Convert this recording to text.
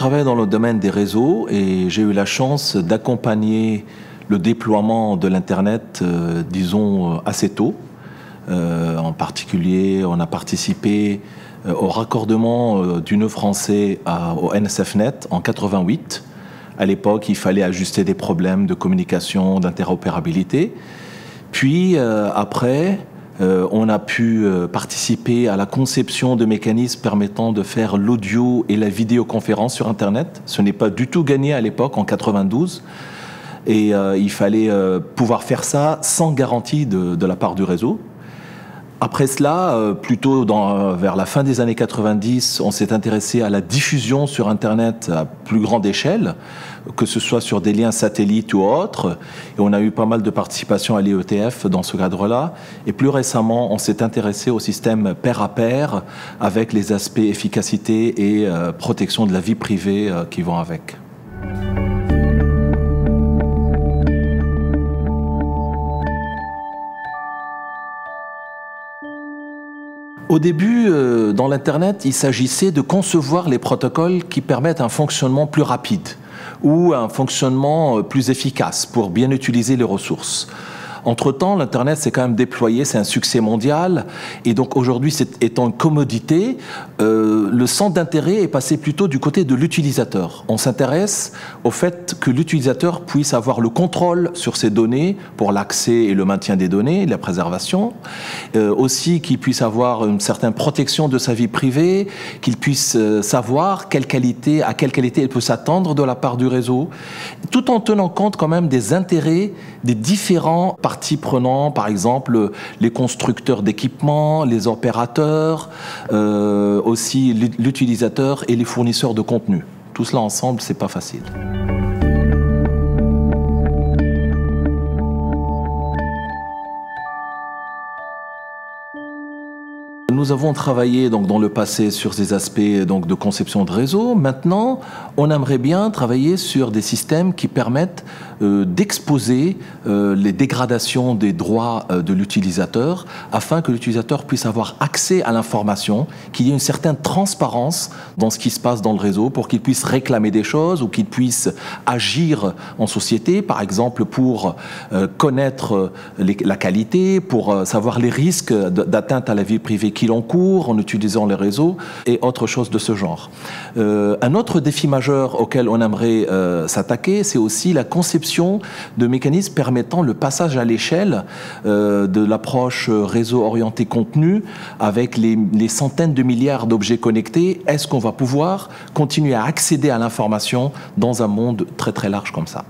travaille dans le domaine des réseaux et j'ai eu la chance d'accompagner le déploiement de l'Internet, euh, disons, assez tôt. Euh, en particulier, on a participé euh, au raccordement du nœud français au NSFNet en 88. À l'époque, il fallait ajuster des problèmes de communication, d'interopérabilité. Puis, après, euh, on a pu euh, participer à la conception de mécanismes permettant de faire l'audio et la vidéoconférence sur Internet. Ce n'est pas du tout gagné à l'époque, en 92. Et euh, il fallait pouvoir faire ça sans garantie de la part du réseau. Après cela, euh, plutôt dans, euh, vers la fin des années 90, on s'est intéressé à la diffusion sur Internet à plus grande échelle, que ce soit sur des liens satellites ou autres. Et on a eu pas mal de participation à l'IETF dans ce cadre-là. Et plus récemment, on s'est intéressé au système pair à pair avec les aspects efficacité et euh, protection de la vie privée qui vont avec. Au début, euh, dans l'Internet, il s'agissait de concevoir les protocoles qui permettent un fonctionnement plus rapide ou un fonctionnement euh, plus efficace pour bien utiliser les ressources. Entre-temps, l'Internet s'est quand même déployé, c'est un succès mondial. Et donc aujourd'hui, étant une commodité, euh, le centre d'intérêt est passé plutôt du côté de l'utilisateur. On s'intéresse au fait que l'utilisateur puisse avoir le contrôle sur ses données pour l'accès et le maintien des données, la préservation. Euh, aussi qu'il puisse avoir une certaine protection de sa vie privée, qu'il puisse euh, savoir quelle qualité, à quelle qualité il peut s'attendre de la part du réseau, tout en tenant compte quand même des intérêts des différents parties prenantes, par exemple les constructeurs d'équipements, les opérateurs, euh, aussi l'utilisateur et les fournisseurs de contenu. Tout cela ensemble, c'est pas facile. Nous avons travaillé donc dans le passé sur ces aspects donc de conception de réseau. Maintenant, on aimerait bien travailler sur des systèmes qui permettent euh, d'exposer euh, les dégradations des droits euh, de l'utilisateur afin que l'utilisateur puisse avoir accès à l'information, qu'il y ait une certaine transparence dans ce qui se passe dans le réseau pour qu'il puisse réclamer des choses ou qu'il puisse agir en société, par exemple pour connaître la qualité, pour savoir les risques d'atteinte à la vie privée qu'il encourt en utilisant les réseaux et autre chose de ce genre. un autre défi majeur auquel on aimerait s'attaquer, c'est aussi la conception de mécanismes permettant le passage à l'échelle euh, de l'approche réseau orienté contenu avec les, les centaines de milliards d'objets connectés. Est-ce qu'on va pouvoir continuer à accéder à l'information dans un monde très très large comme ça?